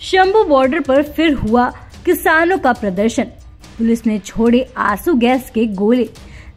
Shambhu border पर फिर हुआ किसानों का प्रदर्शन। पुलिस ने छोड़े आँसू गैस के गोले।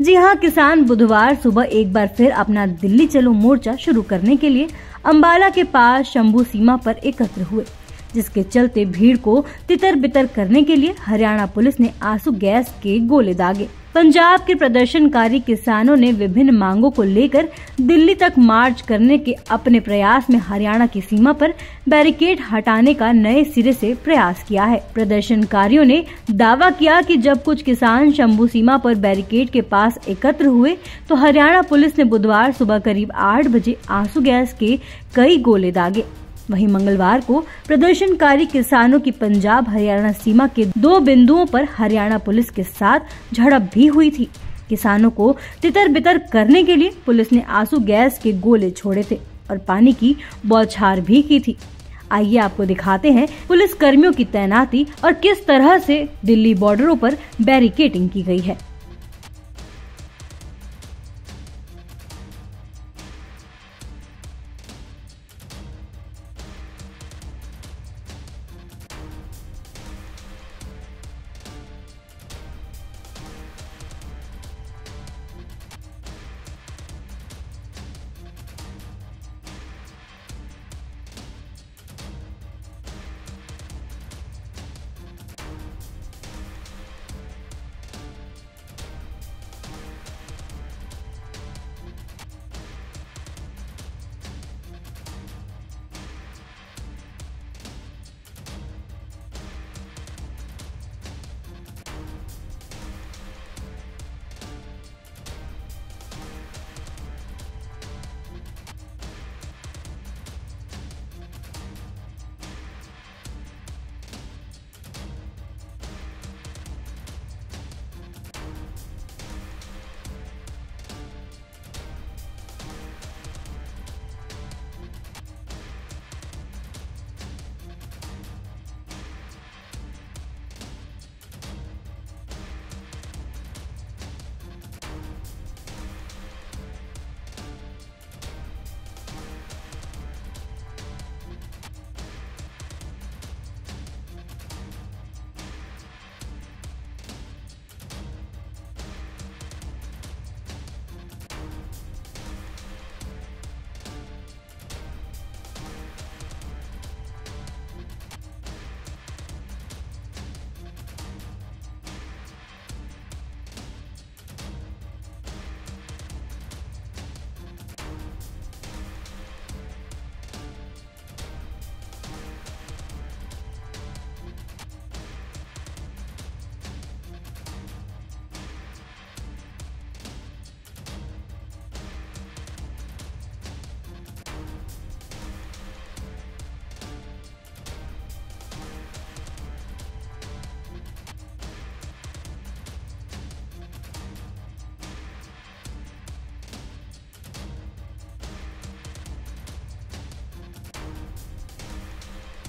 जी हाँ किसान बुधवार सुबह एक बार फिर अपना दिल्ली चलो मोर्चा शुरू करने के लिए अंबाला के पास शंभू सीमा पर एकत्र हुए, जिसके चलते भीड़ को तितर बितर करने के लिए हरियाणा पुलिस ने आँसू गैस के गोले दागे। पंजाब के प्रदर्शनकारी किसानों ने विभिन्न मांगों को लेकर दिल्ली तक मार्च करने के अपने प्रयास में हरियाणा की सीमा पर बैरिकेड हटाने का नए सिरे से प्रयास किया है। प्रदर्शनकारियों ने दावा किया कि जब कुछ किसान शंभू सीमा पर बैरिकेड के पास एकत्र हुए तो हरियाणा पुलिस ने बुधवार सुबह करीब आठ बजे आँसू गैस के कई गोले दागे। वहीं मंगलवार को प्रदर्शनकारी किसानों की पंजाब हरियाणा सीमा के दो बिंदुओं पर हरियाणा पुलिस के साथ झड़प भी हुई थी। किसानों को तितर बितर करने के लिए पुलिस ने आँसू गैस के गोले छोड़े थे और पानी की बौछार भी की थी। आइए आपको दिखाते हैं पुलिस कर्मियों की तैनाती और किस तरह से दिल्ली बॉर्डरों पर बैरिकेटिंग की गई है।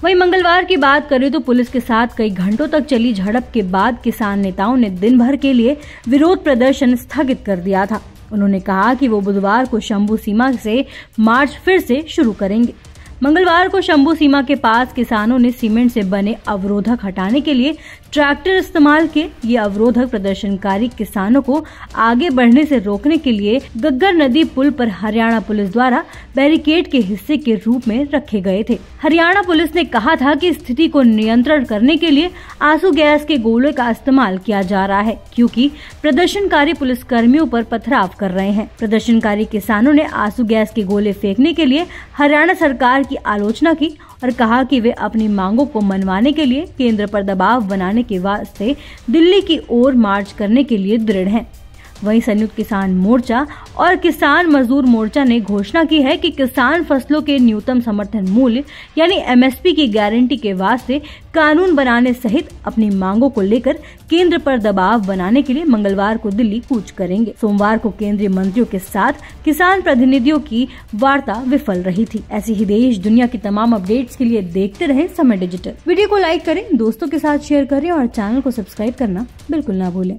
वहीं मंगलवार की बात करें तो पुलिस के साथ कई घंटों तक चली झड़प के बाद किसान नेताओं ने दिन भर के लिए विरोध प्रदर्शन स्थगित कर दिया था। उन्होंने कहा कि वो बुधवार को शंभू सीमा से मार्च फिर से शुरू करेंगे। मंगलवार को शंभू सीमा के पास किसानों ने सीमेंट से बने अवरोधक हटाने के लिए ट्रैक्टर इस्तेमाल किए। ये अवरोधक प्रदर्शनकारी किसानों को आगे बढ़ने से रोकने के लिए गग्गर नदी पुल पर हरियाणा पुलिस द्वारा बैरिकेड के हिस्से के रूप में रखे गए थे। हरियाणा पुलिस ने कहा था कि स्थिति को नियंत्रण करने के लिए आँसू गैस के गोले का इस्तेमाल किया जा रहा है, क्योंकि प्रदर्शनकारी पुलिस कर्मियों पर पथराव कर रहे हैं। प्रदर्शनकारी किसानों ने आँसू गैस के गोले फेंकने के लिए हरियाणा सरकार की आलोचना की और कहा कि वे अपनी मांगों को मनवाने के लिए केंद्र पर दबाव बनाने के वास्ते दिल्ली की ओर मार्च करने के लिए दृढ़ हैं। वहीं संयुक्त किसान मोर्चा और किसान मजदूर मोर्चा ने घोषणा की है कि किसान फ़सलों के न्यूनतम समर्थन मूल्य, यानी एमएसपी की गारंटी के वास्ते कानून बनाने सहित अपनी मांगों को लेकर केंद्र पर दबाव बनाने के लिए मंगलवार को दिल्ली कूच करेंगे। सोमवार को केंद्रीय मंत्रियों के साथ किसान प्रतिनिधियों की वार्ता विफल रही थी। ऐसी ही देश दुनिया की तमाम अपडेट्स के लिए देखते रहे समय डिजिटल। वीडियो को लाइक करें, दोस्तों के साथ शेयर करें और चैनल को सब्सक्राइब करना बिल्कुल ना भूलें।